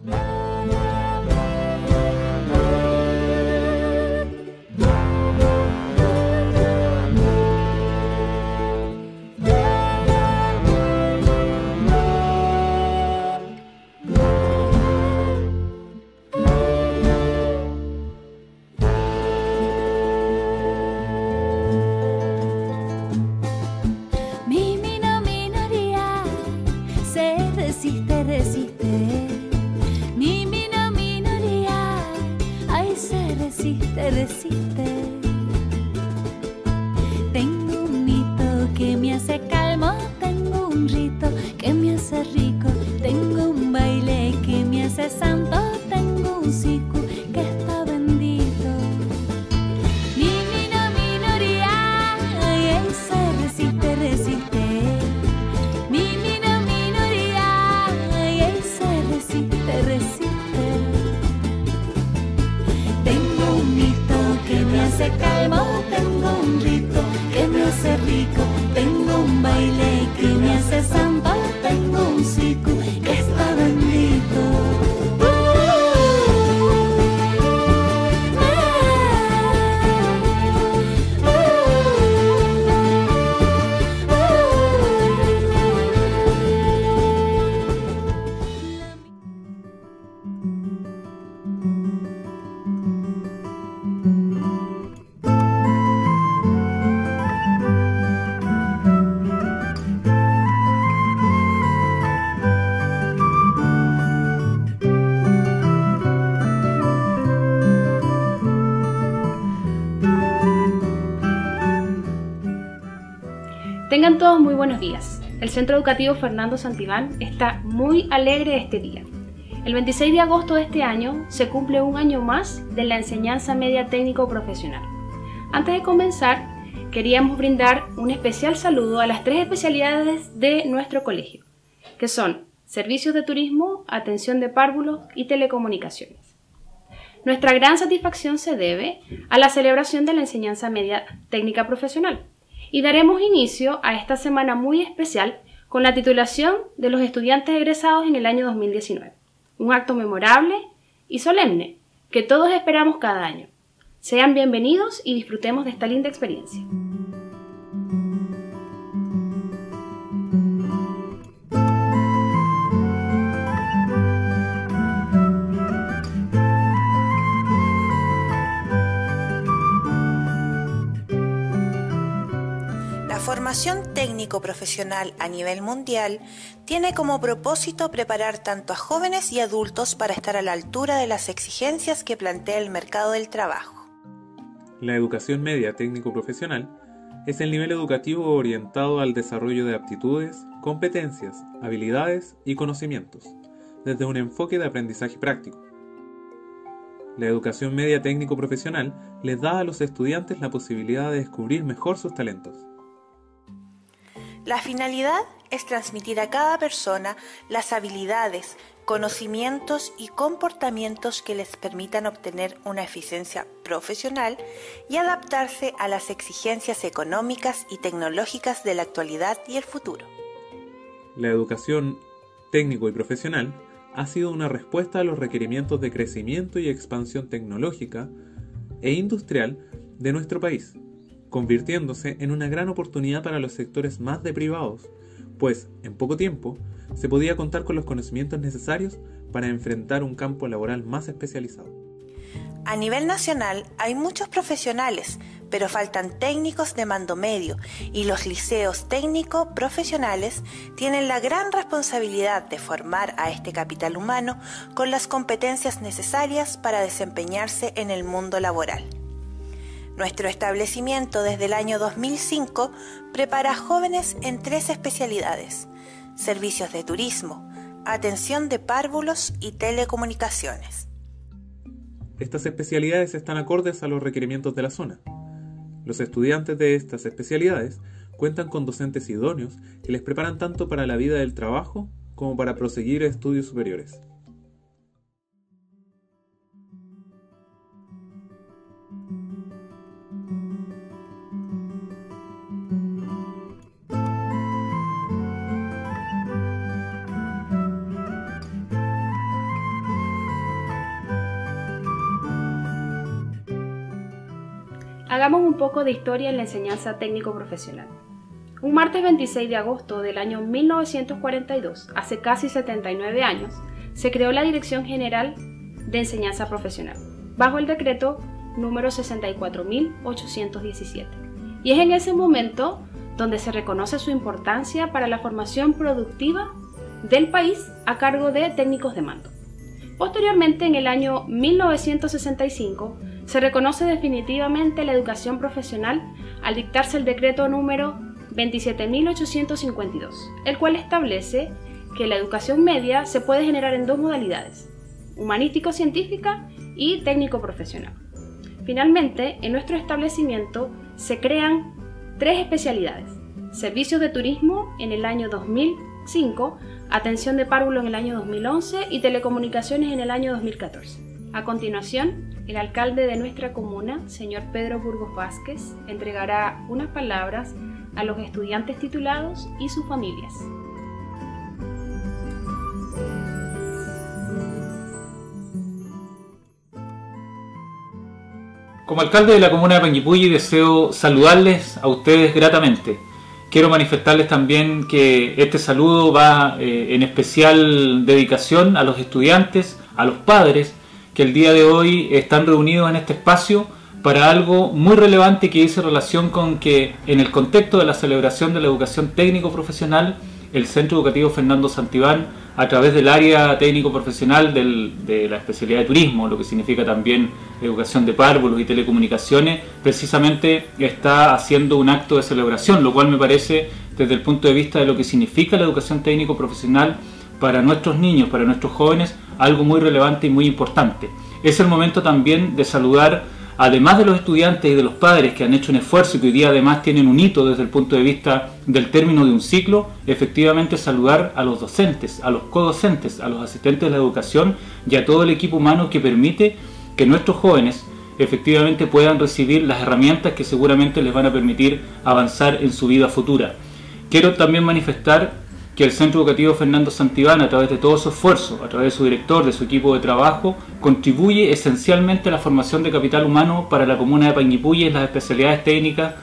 Tengan todos muy buenos días. El Centro Educativo Fernando Santibán está muy alegre este día. El 26 de agosto de este año se cumple un año más de la enseñanza media técnico profesional. Antes de comenzar, queríamos brindar un especial saludo a las tres especialidades de nuestro colegio, que son servicios de turismo, atención de párvulos y telecomunicaciones. Nuestra gran satisfacción se debe a la celebración de la enseñanza media técnica profesional, y daremos inicio a esta semana muy especial con la titulación de los estudiantes egresados en el año 2019. Un acto memorable y solemne que todos esperamos cada año. Sean bienvenidos y disfrutemos de esta linda experiencia. Formación técnico-profesional a nivel mundial tiene como propósito preparar tanto a jóvenes y adultos para estar a la altura de las exigencias que plantea el mercado del trabajo. La educación media técnico-profesional es el nivel educativo orientado al desarrollo de aptitudes, competencias, habilidades y conocimientos, desde un enfoque de aprendizaje práctico. La educación media técnico-profesional les da a los estudiantes la posibilidad de descubrir mejor sus talentos la finalidad es transmitir a cada persona las habilidades, conocimientos y comportamientos que les permitan obtener una eficiencia profesional y adaptarse a las exigencias económicas y tecnológicas de la actualidad y el futuro. La educación técnico y profesional ha sido una respuesta a los requerimientos de crecimiento y expansión tecnológica e industrial de nuestro país convirtiéndose en una gran oportunidad para los sectores más deprivados, pues en poco tiempo se podía contar con los conocimientos necesarios para enfrentar un campo laboral más especializado. A nivel nacional hay muchos profesionales, pero faltan técnicos de mando medio y los liceos técnico profesionales tienen la gran responsabilidad de formar a este capital humano con las competencias necesarias para desempeñarse en el mundo laboral. Nuestro establecimiento desde el año 2005 prepara jóvenes en tres especialidades, servicios de turismo, atención de párvulos y telecomunicaciones. Estas especialidades están acordes a los requerimientos de la zona. Los estudiantes de estas especialidades cuentan con docentes idóneos que les preparan tanto para la vida del trabajo como para proseguir estudios superiores. Hagamos un poco de historia en la enseñanza técnico-profesional. Un martes 26 de agosto del año 1942, hace casi 79 años, se creó la Dirección General de Enseñanza Profesional, bajo el decreto número 64.817. Y es en ese momento donde se reconoce su importancia para la formación productiva del país a cargo de técnicos de mando. Posteriormente, en el año 1965, se reconoce definitivamente la educación profesional al dictarse el decreto número 27.852, el cual establece que la educación media se puede generar en dos modalidades, humanístico-científica y técnico-profesional. Finalmente, en nuestro establecimiento se crean tres especialidades, servicios de turismo en el año 2005, atención de párvulo en el año 2011 y telecomunicaciones en el año 2014. A continuación, el alcalde de nuestra comuna, señor Pedro Burgos Vázquez, entregará unas palabras a los estudiantes titulados y sus familias. Como alcalde de la comuna de Panguipulli deseo saludarles a ustedes gratamente. Quiero manifestarles también que este saludo va eh, en especial dedicación a los estudiantes, a los padres, que el día de hoy están reunidos en este espacio para algo muy relevante que dice relación con que en el contexto de la celebración de la educación técnico-profesional, el Centro Educativo Fernando Santibán a través del área técnico-profesional de la especialidad de turismo, lo que significa también educación de párvulos y telecomunicaciones, precisamente está haciendo un acto de celebración, lo cual me parece, desde el punto de vista de lo que significa la educación técnico-profesional para nuestros niños, para nuestros jóvenes, algo muy relevante y muy importante. Es el momento también de saludar además de los estudiantes y de los padres que han hecho un esfuerzo y que hoy día además tienen un hito desde el punto de vista del término de un ciclo, efectivamente saludar a los docentes, a los codocentes, a los asistentes de la educación y a todo el equipo humano que permite que nuestros jóvenes efectivamente puedan recibir las herramientas que seguramente les van a permitir avanzar en su vida futura. Quiero también manifestar que el Centro Educativo Fernando Santibán, a través de todo su esfuerzo, a través de su director, de su equipo de trabajo, contribuye esencialmente a la formación de capital humano para la comuna de Panguipulli en las especialidades técnicas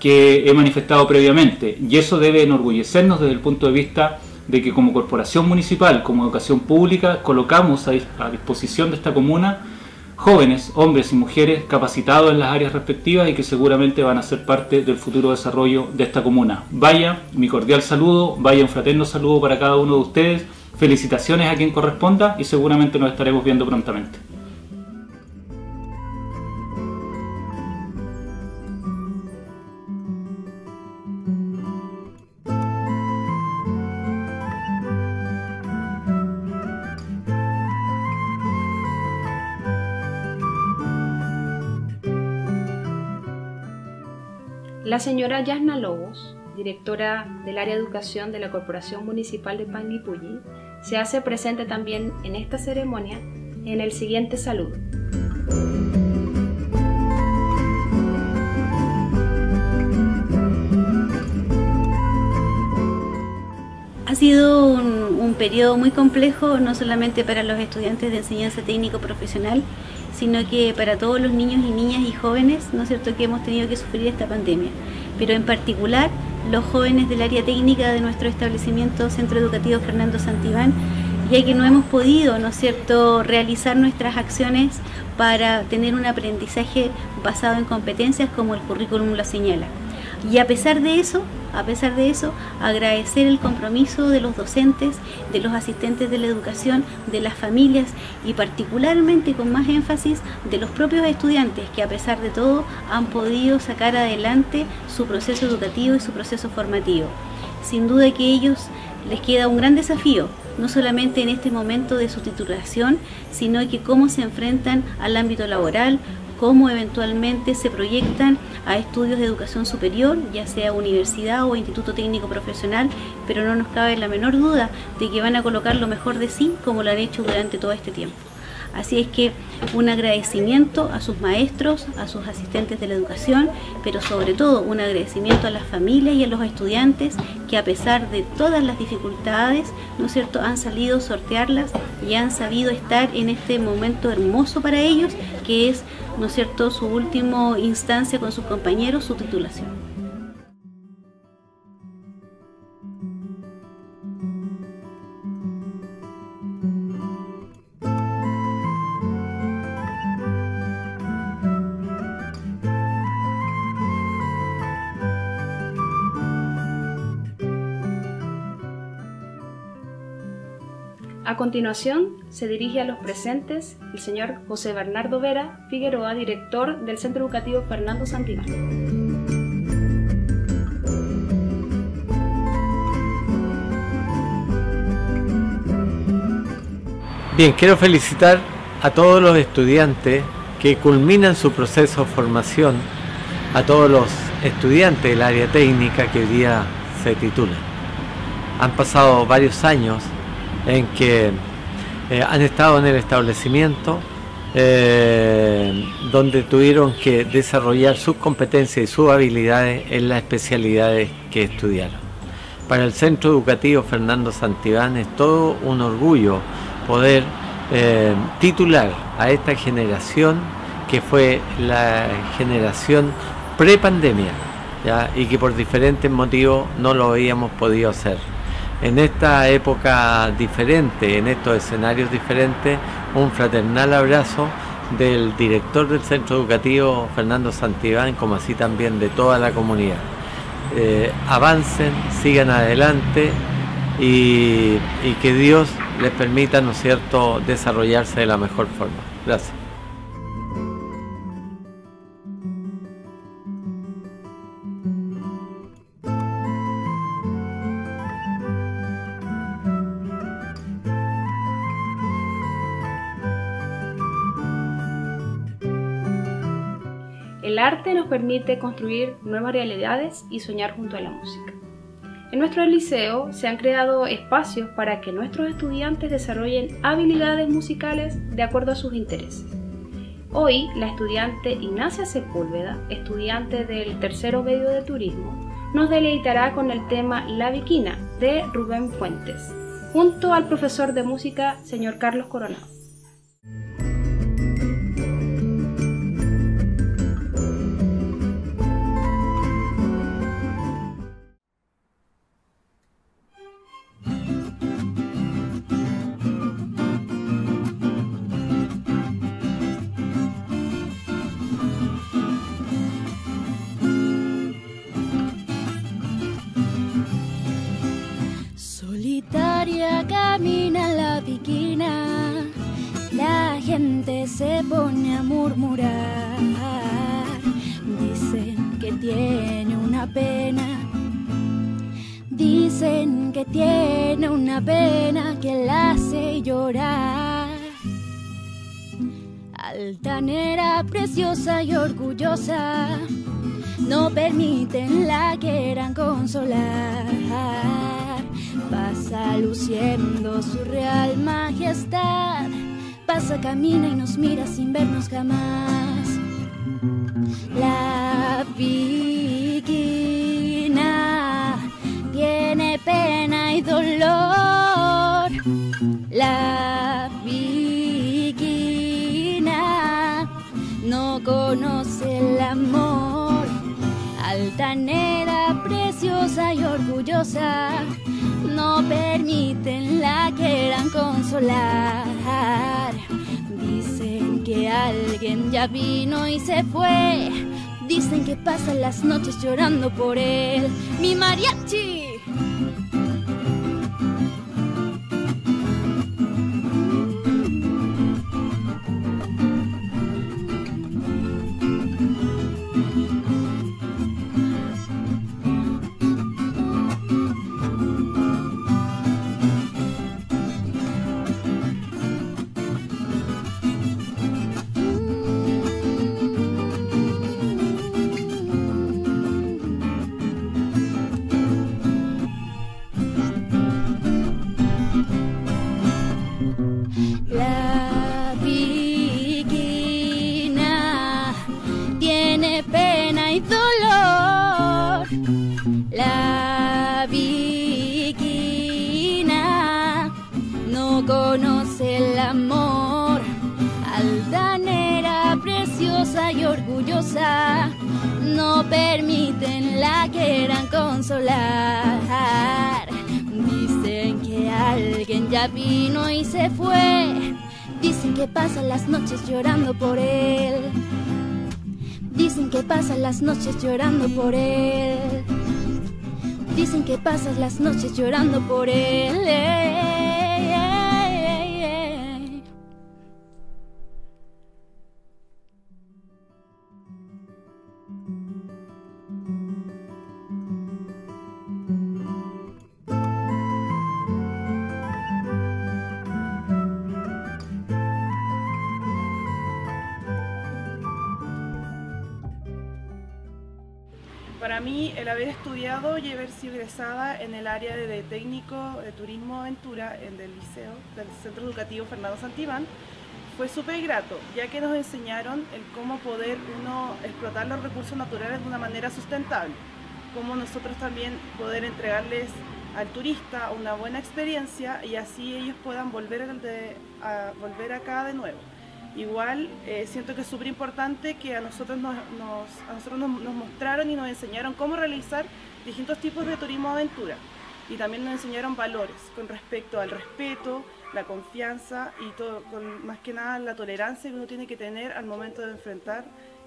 que he manifestado previamente. Y eso debe enorgullecernos desde el punto de vista de que como corporación municipal, como educación pública, colocamos a disposición de esta comuna jóvenes, hombres y mujeres capacitados en las áreas respectivas y que seguramente van a ser parte del futuro desarrollo de esta comuna. Vaya, mi cordial saludo, vaya un fraterno saludo para cada uno de ustedes, felicitaciones a quien corresponda y seguramente nos estaremos viendo prontamente. La señora Yasna Lobos, directora del área de educación de la Corporación Municipal de Panguipulli, se hace presente también en esta ceremonia en el siguiente saludo. Ha sido un, un, periodo muy complejo, no solamente para los estudiantes de enseñanza técnico profesional, sino que para todos los niños y niñas y jóvenes, ¿no es cierto?, que hemos tenido que sufrir esta pandemia. Pero en particular, los jóvenes del área técnica de nuestro establecimiento Centro Educativo Fernando Santibán, ya que no hemos podido, ¿no es cierto?, realizar nuestras acciones para tener un aprendizaje basado en competencias como el currículum lo señala. Y a pesar de eso, a pesar de eso, agradecer el compromiso de los docentes, de los asistentes de la educación, de las familias y particularmente con más énfasis de los propios estudiantes que a pesar de todo han podido sacar adelante su proceso educativo y su proceso formativo. Sin duda que a ellos les queda un gran desafío, no solamente en este momento de su titulación, sino que cómo se enfrentan al ámbito laboral, cómo eventualmente se proyectan a estudios de educación superior, ya sea universidad o instituto técnico profesional, pero no nos cabe la menor duda de que van a colocar lo mejor de sí como lo han hecho durante todo este tiempo. Así es que un agradecimiento a sus maestros, a sus asistentes de la educación, pero sobre todo un agradecimiento a las familias y a los estudiantes que a pesar de todas las dificultades, ¿no es cierto?, han salido a sortearlas y han sabido estar en este momento hermoso para ellos, que es ¿no es cierto?, su última instancia con sus compañeros, su titulación. A continuación, se dirige a los presentes el señor José Bernardo Vera Figueroa, director del Centro Educativo Fernando Santibán. Bien, quiero felicitar a todos los estudiantes que culminan su proceso de formación, a todos los estudiantes del área técnica que hoy día se titulan. Han pasado varios años en que eh, han estado en el establecimiento eh, donde tuvieron que desarrollar sus competencias y sus habilidades en las especialidades que estudiaron. Para el Centro Educativo Fernando Santibán es todo un orgullo poder eh, titular a esta generación que fue la generación pre-pandemia y que por diferentes motivos no lo habíamos podido hacer en esta época diferente, en estos escenarios diferentes, un fraternal abrazo del director del centro educativo Fernando Santibán, como así también de toda la comunidad. Eh, avancen, sigan adelante y, que Dios les permita, ¿no cierto?, desarrollarse de la mejor forma. Gracias. El arte nos permite construir nuevas realidades y soñar junto a la música. En nuestro liceo se han creado espacios para que nuestros estudiantes desarrollen habilidades musicales de acuerdo a sus intereses. Hoy, la estudiante Ignacia Sepúlveda, estudiante del tercero medio de turismo, nos deleitará con el tema La Viquina de Rubén Fuentes, junto al profesor de música, señor Carlos Coronado. Tiene una pena que la hace llorar. Altanera, preciosa y orgullosa, no permiten la quieran consolar Pasa luciendo su real majestad. Pasa, camina y nos mira sin vernos jamás. La viquina dolor. La viquina no conoce el amor. Altanera, preciosa y orgullosa no permiten la quieran consolar. Dicen que alguien ya vino y se fue. Dicen que pasan las noches llorando por él. Mi mariachi. Quieran consolar. Dicen que alguien ya vino y se fue. Dicen que pasan las noches llorando por él. Dicen que pasan las noches llorando por él. Dicen que pasas las noches llorando por él. Estudiado y haber sido egresada en el área de, técnico de turismo aventura en el liceo del Centro Educativo Fernando Santibán fue súper grato, ya que nos enseñaron el cómo poder uno explotar los recursos naturales de una manera sustentable, cómo nosotros también poder entregarles al turista una buena experiencia y así ellos puedan volver, a, volver acá de nuevo. Igual eh, siento que es súper importante que a nosotros, nos, a nosotros nos, mostraron y nos enseñaron cómo realizar distintos tipos de turismo aventura. Y también nos enseñaron valores con respecto al respeto, la confianza y todo, con más que nada la tolerancia que uno tiene que tener al momento de enfrentar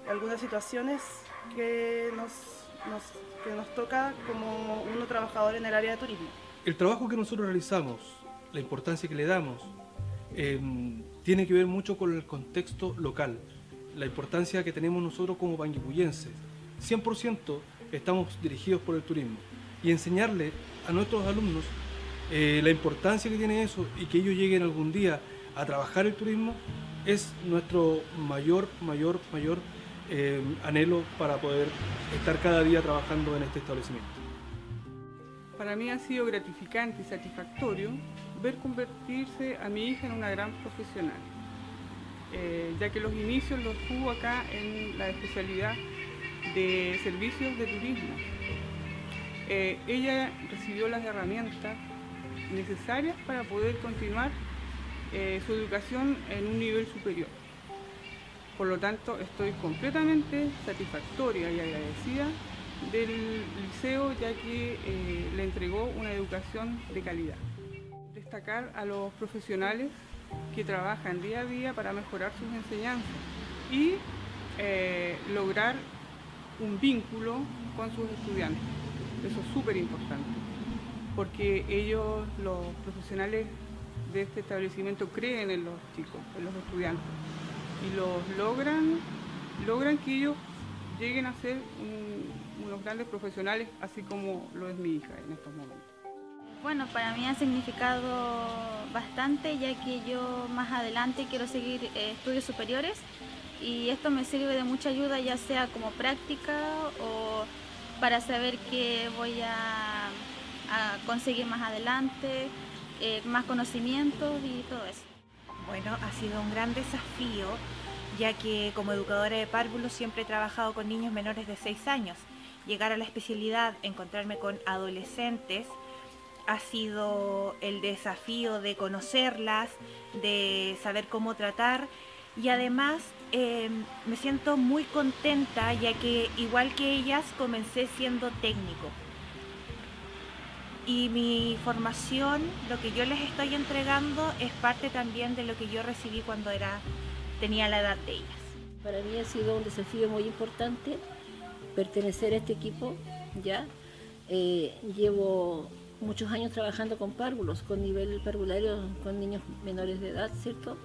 algunas situaciones que nos, que nos toca como uno trabajador en el área de turismo. El trabajo que nosotros realizamos, la importancia que le damos, Em, tiene que ver mucho con el contexto local, la importancia que tenemos nosotros como panguipullenses. 100% estamos dirigidos por el turismo y enseñarle a nuestros alumnos eh, la importancia que tiene eso y que ellos lleguen algún día a trabajar el turismo es nuestro mayor, mayor, mayor em, anhelo para poder estar cada día trabajando en este establecimiento. Para mí ha sido gratificante y satisfactorio ver convertirse a mi hija en una gran profesional, eh, ya que los inicios los tuvo acá en la especialidad de servicios de turismo. Eh, ella recibió las herramientas necesarias para poder continuar eh, su educación en un nivel superior. Por lo tanto, estoy completamente satisfactoria y agradecida del liceo ya que le entregó una educación de calidad destacar a los profesionales que trabajan día a día para mejorar sus enseñanzas y eh, lograr un vínculo con sus estudiantes. Eso es súper importante, porque ellos, los profesionales de este establecimiento, creen en los chicos, en los estudiantes, y los logran, logran que ellos lleguen a ser unos grandes profesionales, así como lo es mi hija en estos momentos. Bueno, para mí ha significado bastante ya que yo más adelante quiero seguir eh, estudios superiores y esto me sirve de mucha ayuda ya sea como práctica o para saber qué voy a, conseguir más adelante, eh, más conocimientos y todo eso. Bueno, ha sido un gran desafío ya que como educadora de párvulos siempre he trabajado con niños menores de 6 años. Llegar a la especialidad, encontrarme con adolescentes, ha sido el desafío de conocerlas, de saber cómo tratar y además em, me siento muy contenta ya que igual que ellas comencé siendo técnico. Y mi formación, lo que yo les estoy entregando es parte también de lo que yo recibí cuando era, tenía la edad de ellas. Para mí ha sido un desafío muy importante pertenecer a este equipo, ¿ya? Eh, llevo muchos años trabajando con párvulos, con nivel parvulario, con niños menores de edad, ¿cierto?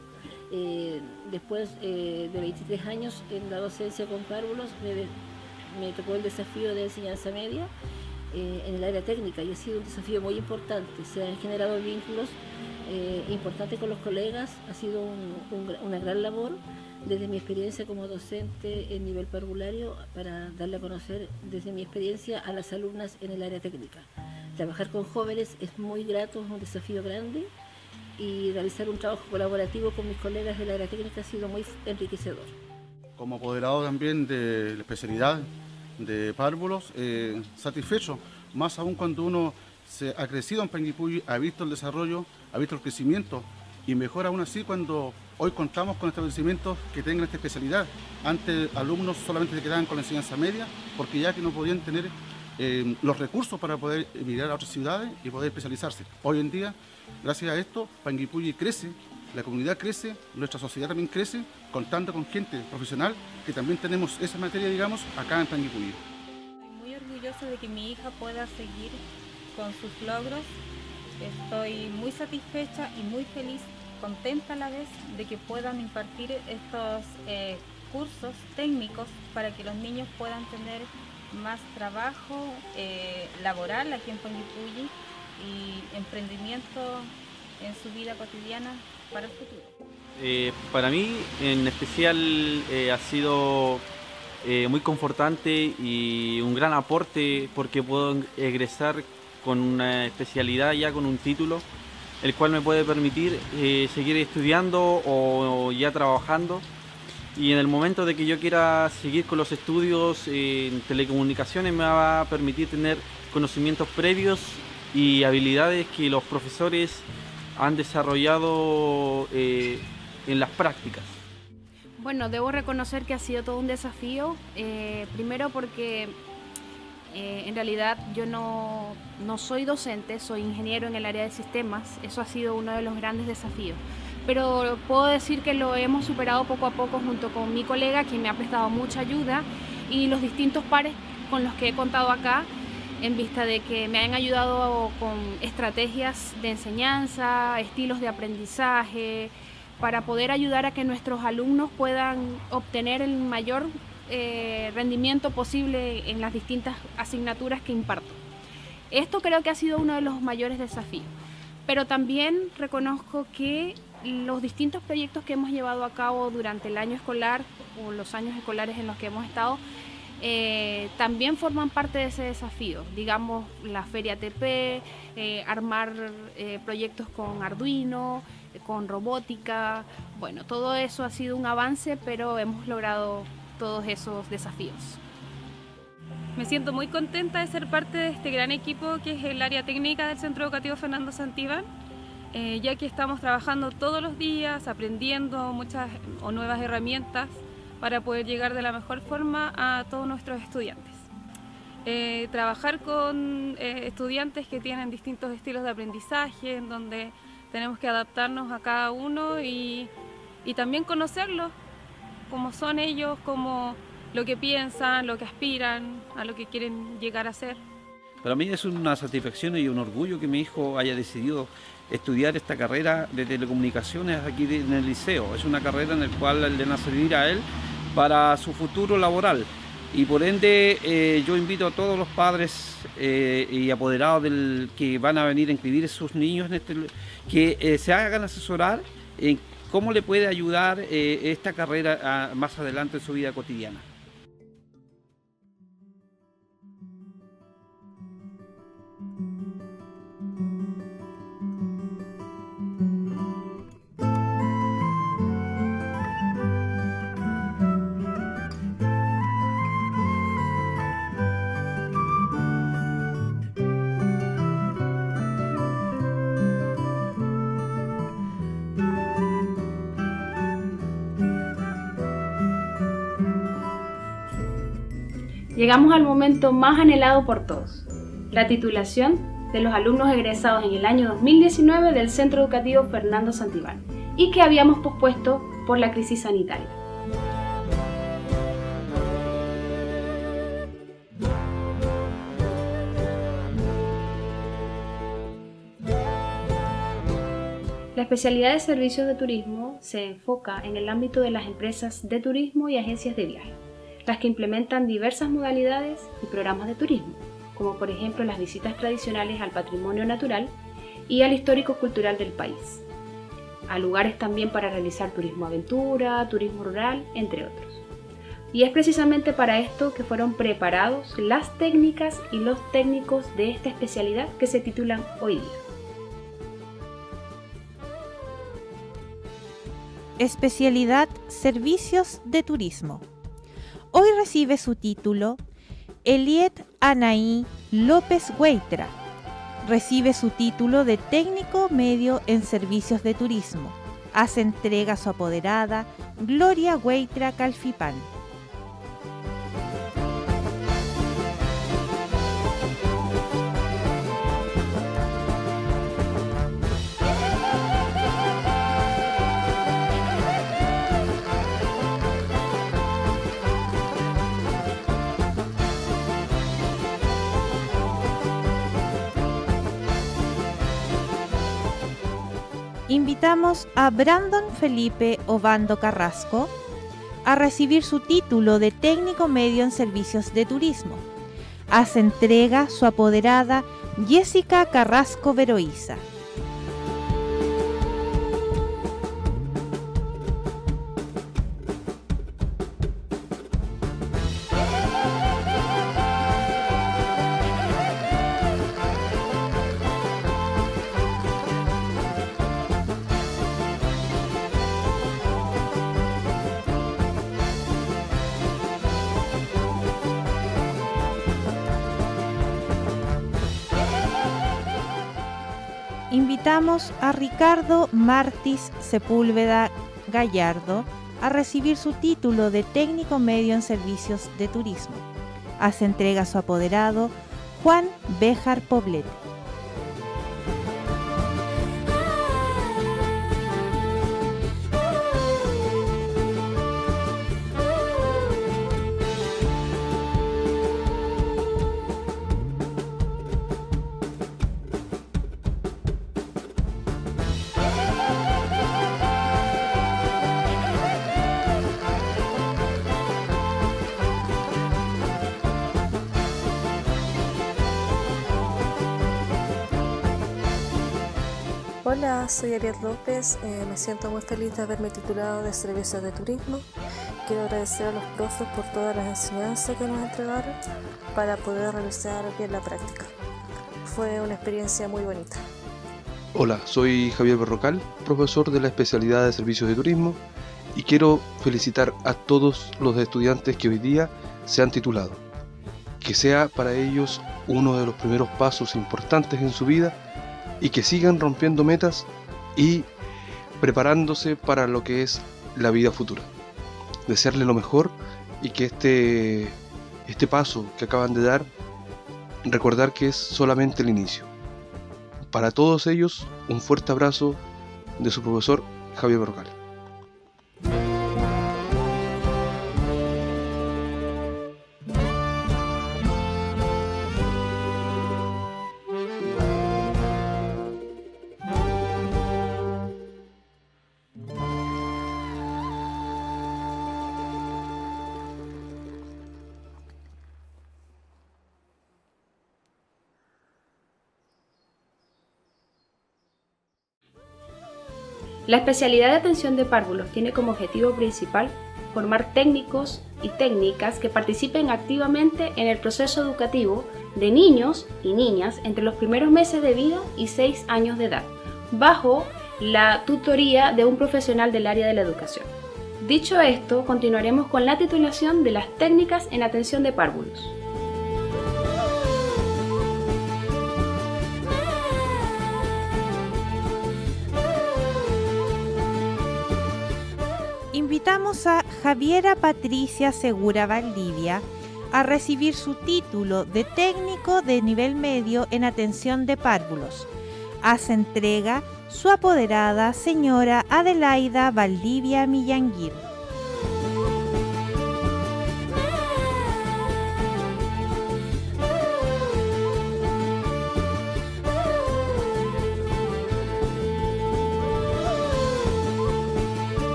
Eh, después eh, de 23 años en la docencia con párvulos, me, tocó el desafío de enseñanza media eh, en el área técnica y ha sido un desafío muy importante. Se han generado vínculos importantes con los colegas, ha sido una gran labor desde mi experiencia como docente en nivel parvulario para darle a conocer desde mi experiencia a las alumnas en el área técnica. Trabajar con jóvenes es muy grato, es un desafío grande y realizar un trabajo colaborativo con mis colegas de la área técnica ha sido muy enriquecedor. Como apoderado también de la especialidad de párvulos, eh, satisfecho, más aún cuando uno se ha crecido en Panguipulli, ha visto el desarrollo, ha visto el crecimiento y mejor aún así cuando hoy contamos con establecimientos que tengan esta especialidad. Antes alumnos solamente se quedaban con la enseñanza media porque ya que no podían tener eh, los recursos para poder emigrar a otras ciudades y poder especializarse. Hoy en día, gracias a esto, Panguipulli crece, la comunidad crece, nuestra sociedad también crece, contando con gente profesional que también tenemos esa materia, digamos, acá en Panguipulli. Estoy muy orgullosa de que mi hija pueda seguir con sus logros. Estoy muy satisfecha y muy feliz, contenta a la vez de que puedan impartir estos eh, cursos técnicos para que los niños puedan tener más trabajo eh, laboral aquí en Panguipulli y emprendimiento en su vida cotidiana para el futuro. Eh, para mí en especial eh, ha sido muy confortante y un gran aporte porque puedo egresar con una especialidad ya con un título el cual me puede permitir seguir estudiando o ya trabajando y en el momento de que yo quiera seguir con los estudios en telecomunicaciones me va a permitir tener conocimientos previos y habilidades que los profesores han desarrollado eh, en las prácticas. Bueno, debo reconocer que ha sido todo un desafío, eh, primero porque eh, en realidad yo no, no soy docente, soy ingeniero en el área de sistemas, eso ha sido uno de los grandes desafíos pero puedo decir que lo hemos superado poco a poco junto con mi colega, quien me ha prestado mucha ayuda, y los distintos pares con los que he contado acá, en vista de que me han ayudado con estrategias de enseñanza, estilos de aprendizaje, para poder ayudar a que nuestros alumnos puedan obtener el mayor eh, rendimiento posible en las distintas asignaturas que imparto. Esto creo que ha sido uno de los mayores desafíos, pero también reconozco que los distintos proyectos que hemos llevado a cabo durante el año escolar o los años escolares en los que hemos estado eh, también forman parte de ese desafío. Digamos, la Feria TP, eh, armar eh, proyectos con Arduino, con robótica. Bueno, todo eso ha sido un avance, pero hemos logrado todos esos desafíos. Me siento muy contenta de ser parte de este gran equipo que es el área técnica del Centro Educativo Fernando Santibán eh, ya que estamos trabajando todos los días, aprendiendo muchas o nuevas herramientas para poder llegar de la mejor forma a todos nuestros estudiantes. Eh, trabajar con eh, estudiantes que tienen distintos estilos de aprendizaje, en donde tenemos que adaptarnos a cada uno y, y también conocerlos, cómo son ellos, cómo lo que piensan, lo que aspiran, a lo que quieren llegar a ser. Para mí es una satisfacción y un orgullo que mi hijo haya decidido estudiar esta carrera de telecomunicaciones aquí en el liceo. Es una carrera en la cual le va a servir a él para su futuro laboral. Y por ende eh, yo invito a todos los padres eh, y apoderados del, que van a venir a inscribir a sus niños en este, que eh, se hagan asesorar en cómo le puede ayudar esta carrera más adelante en su vida cotidiana. Llegamos al momento más anhelado por todos, la titulación de los alumnos egresados en el año 2019 del Centro Educativo Fernando Santibán y que habíamos pospuesto por la crisis sanitaria. La especialidad de servicios de turismo se enfoca en el ámbito de las empresas de turismo y agencias de viaje las que implementan diversas modalidades y programas de turismo, como por ejemplo las visitas tradicionales al patrimonio natural y al histórico cultural del país, a lugares también para realizar turismo aventura, turismo rural, entre otros. Y es precisamente para esto que fueron preparados las técnicas y los técnicos de esta especialidad que se titulan hoy día. Especialidad Servicios de Turismo. Hoy recibe su título Eliet Anaí López Hueitra, recibe su título de técnico medio en servicios de turismo. Hace entrega a su apoderada Gloria Hueitra Calfipán. Invitamos a Brandon Felipe Obando Carrasco a recibir su título de técnico medio en servicios de turismo. Hace entrega su apoderada Jessica Carrasco Veroiza. A Ricardo Martis Sepúlveda Gallardo a recibir su título de técnico medio en servicios de turismo. Hace entrega a su apoderado Juan Béjar Poblete. Soy Ariel López, eh, me siento muy feliz de haberme titulado de Servicios de Turismo. Quiero agradecer a los profes por todas las enseñanzas que nos entregaron para poder realizar bien la práctica. Fue una experiencia muy bonita. Hola, soy Javier Berrocal, profesor de la especialidad de Servicios de Turismo y quiero felicitar a todos los estudiantes que hoy día se han titulado. Que sea para ellos uno de los primeros pasos importantes en su vida y que sigan rompiendo metas y preparándose para lo que es la vida futura. Desearle lo mejor y que este, este paso que acaban de dar, recordar que es solamente el inicio. Para todos ellos, un fuerte abrazo de su profesor Javier Berrocal. La especialidad de atención de párvulos tiene como objetivo principal formar técnicos y técnicas que participen activamente en el proceso educativo de niños y niñas entre los primeros meses de vida y 6 años de edad, bajo la tutoría de un profesional del área de la educación. Dicho esto, continuaremos con la titulación de las técnicas en atención de párvulos. Invitamos a Javiera Patricia Segura Valdivia a recibir su título de técnico de nivel medio en atención de párvulos. Hace entrega su apoderada señora Adelaida Valdivia Millanguir.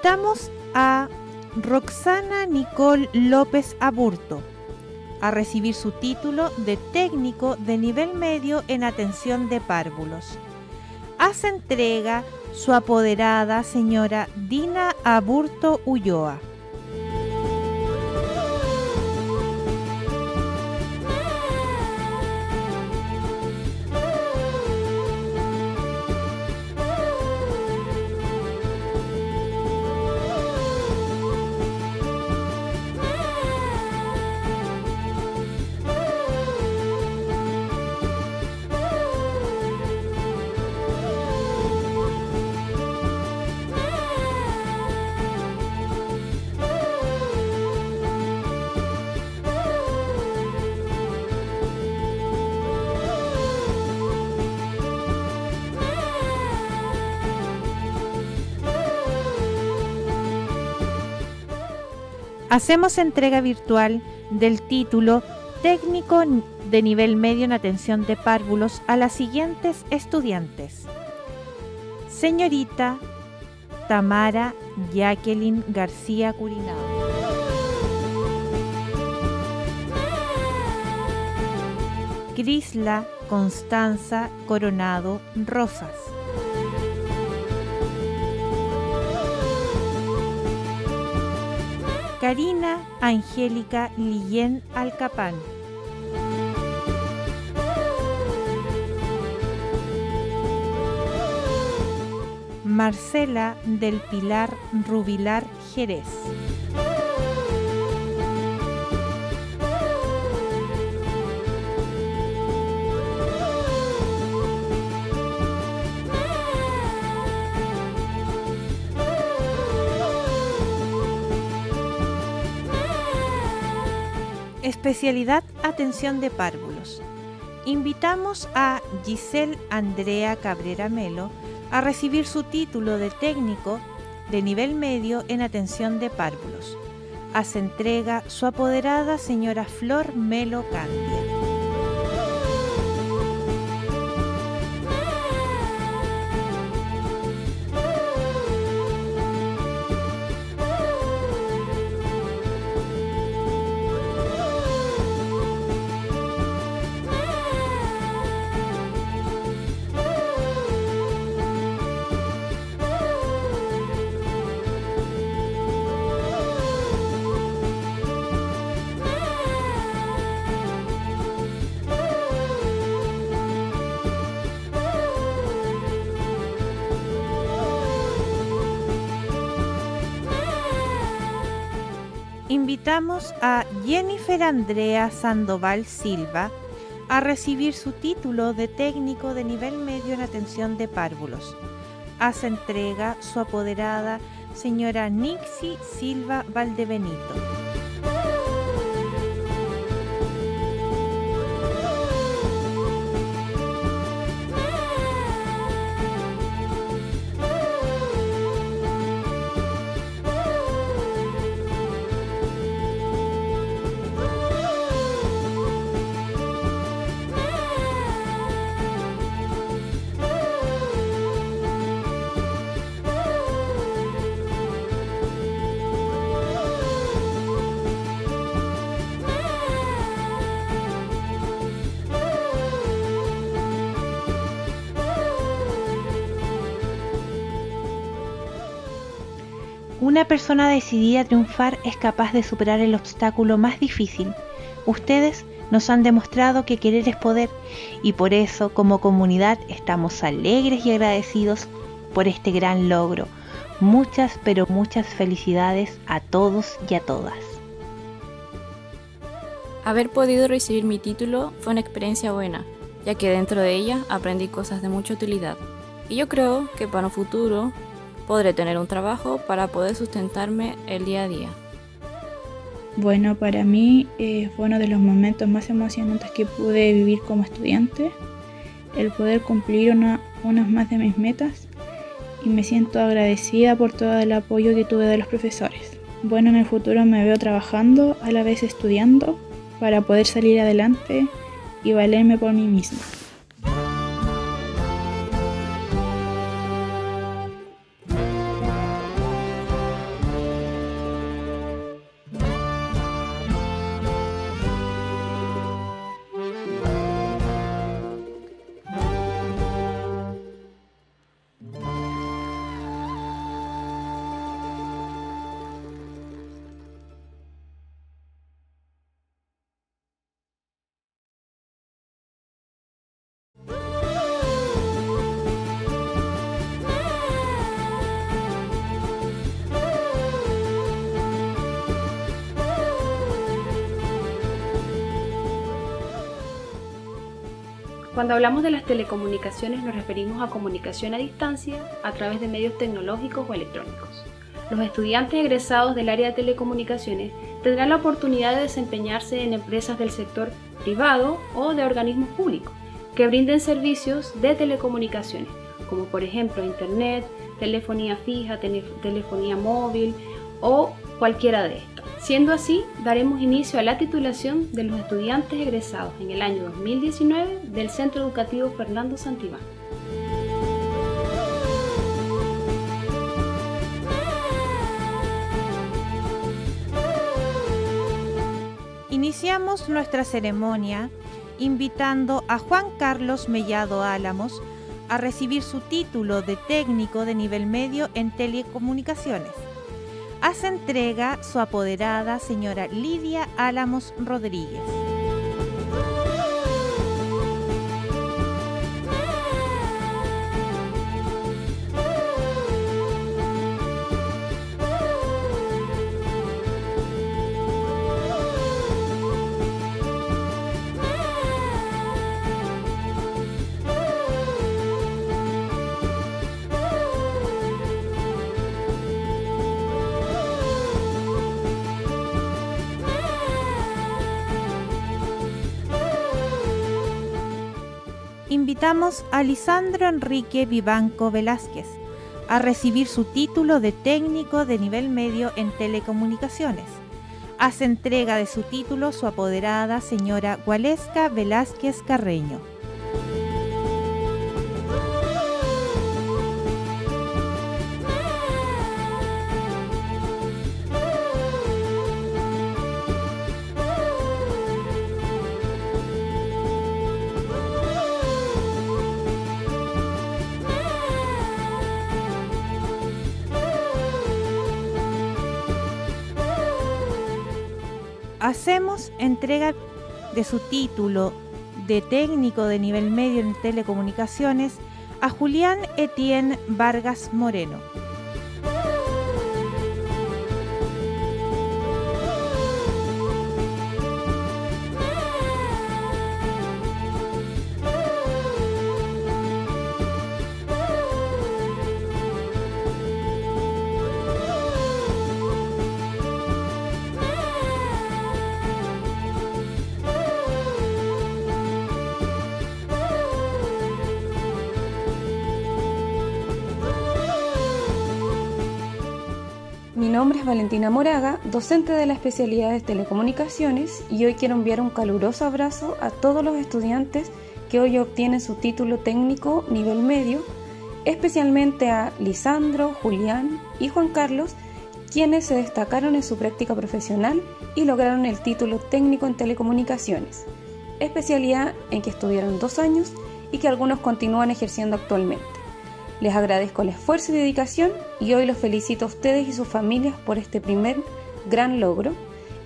Invitamos a Roxana Nicole López Aburto a recibir su título de técnico de nivel medio en atención de párvulos. hace entrega su apoderada señora Dina Aburto Ulloa. Hacemos entrega virtual del título Técnico de nivel medio en atención de párvulos a las siguientes estudiantes. Señorita Tamara Jacqueline García Curinao. Crisla Constanza Coronado Rosas. Karina Angélica Lillén Alcapán. Marcela del Pilar Rubilar Jerez. Especialidad Atención de Párvulos. Invitamos a Giselle Andrea Cabrera Melo a recibir su título de técnico de nivel medio en atención de párvulos. Hace entrega su apoderada señora Flor Melo Candia. Invitamos a Jennifer Andrea Sandoval Silva a recibir su título de técnico de nivel medio en atención de párvulos. Hace entrega su apoderada señora Nixie Silva Valdebenito. Una persona decidida a triunfar es capaz de superar el obstáculo más difícil. Ustedes nos han demostrado que querer es poder y por eso como comunidad estamos alegres y agradecidos por este gran logro. Muchas pero muchas felicidades a todos y a todas. Haber podido recibir mi título fue una experiencia buena, ya que dentro de ella aprendí cosas de mucha utilidad. Y yo creo que para un futuro podré tener un trabajo para poder sustentarme el día a día. Bueno, para mí eh, fue uno de los momentos más emocionantes que pude vivir como estudiante, el poder cumplir una, unas más de mis metas y me siento agradecida por todo el apoyo que tuve de los profesores. Bueno, en el futuro me veo trabajando, a la vez estudiando, para poder salir adelante y valerme por mí misma. Cuando hablamos de las telecomunicaciones nos referimos a comunicación a distancia a través de medios tecnológicos o electrónicos. Los estudiantes egresados del área de telecomunicaciones tendrán la oportunidad de desempeñarse en empresas del sector privado o de organismos públicos que brinden servicios de telecomunicaciones, como por ejemplo Internet, telefonía fija, telefonía móvil o cualquiera de estas. Siendo así, daremos inicio a la titulación de los estudiantes egresados en el año 2019 del Centro Educativo Fernando Santibán. Iniciamos nuestra ceremonia invitando a Juan Carlos Mellado Álamos a recibir su título de técnico de nivel medio en telecomunicaciones hace entrega su apoderada señora Lidia Álamos Rodríguez. Invitamos a Lisandro Enrique Vivanco Velázquez a recibir su título de técnico de nivel medio en telecomunicaciones. Hace entrega de su título su apoderada señora Gualesca Velázquez Carreño. Hacemos entrega de su título de técnico de nivel medio en telecomunicaciones a Julián Etienne Vargas Moreno. Valentina Moraga, docente de la especialidad de telecomunicaciones y hoy quiero enviar un caluroso abrazo a todos los estudiantes que hoy obtienen su título técnico nivel medio, especialmente a Lisandro, Julián y Juan Carlos, quienes se destacaron en su práctica profesional y lograron el título técnico en telecomunicaciones, especialidad en que estuvieron dos años y que algunos continúan ejerciendo actualmente. Les agradezco el esfuerzo y dedicación y hoy los felicito a ustedes y sus familias por este primer gran logro.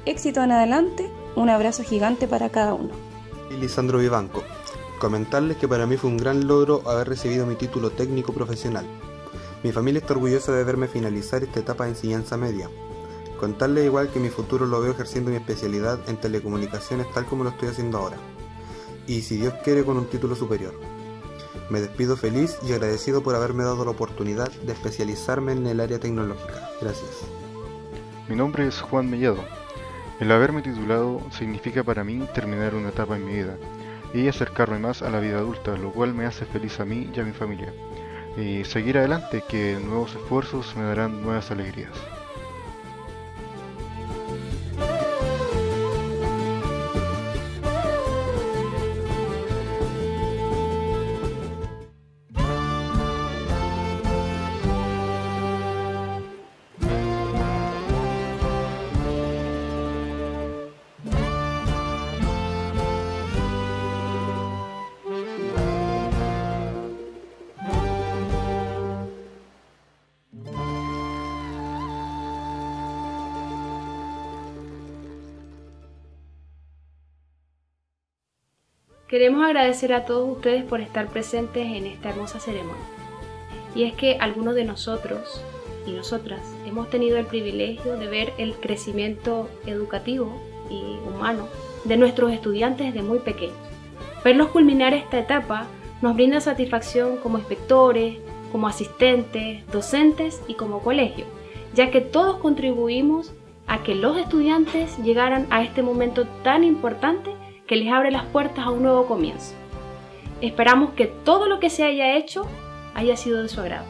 Éxito en adelante, un abrazo gigante para cada uno. Y Lisandro Vivanco, comentarles que para mí fue un gran logro haber recibido mi título técnico profesional. Mi familia está orgullosa de verme finalizar esta etapa de enseñanza media. Contarles igual que mi futuro lo veo ejerciendo mi especialidad en telecomunicaciones tal como lo estoy haciendo ahora. Y si Dios quiere con un título superior. Me despido feliz y agradecido por haberme dado la oportunidad de especializarme en el área tecnológica. Gracias. Mi nombre es Juan Mellado. El haberme titulado significa para mí terminar una etapa en mi vida y acercarme más a la vida adulta, lo cual me hace feliz a mí y a mi familia. Y seguir adelante, que nuevos esfuerzos me darán nuevas alegrías. Queremos agradecer a todos ustedes por estar presentes en esta hermosa ceremonia. Y es que algunos de nosotros y nosotras hemos tenido el privilegio de ver el crecimiento educativo y humano de nuestros estudiantes desde muy pequeños. Verlos culminar esta etapa nos brinda satisfacción como inspectores, como asistentes, docentes y como colegio, ya que todos contribuimos a que los estudiantes llegaran a este momento tan importante que les abre las puertas a un nuevo comienzo. Esperamos que todo lo que se haya hecho haya sido de su agrado.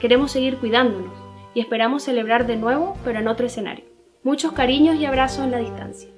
Queremos seguir cuidándonos y esperamos celebrar de nuevo, pero en otro escenario. Muchos cariños y abrazos en la distancia.